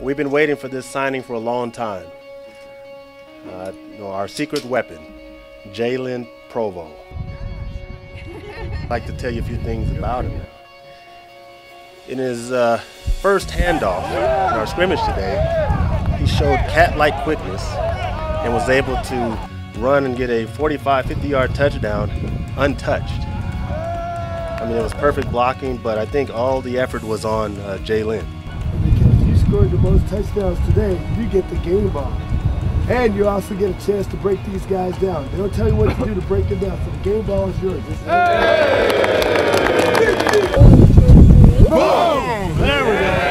We've been waiting for this signing for a long time. Uh, our secret weapon, Jaylen Provo. I'd like to tell you a few things about him. In his uh, first handoff in our scrimmage today, he showed cat-like quickness and was able to run and get a 45, 50 yard touchdown untouched. I mean, it was perfect blocking, but I think all the effort was on uh, Jaylen. Scored the most touchdowns today, you get the game ball. And you also get a chance to break these guys down. They don't tell you what to do to break them down, so the game ball is yours. Boom! There we go.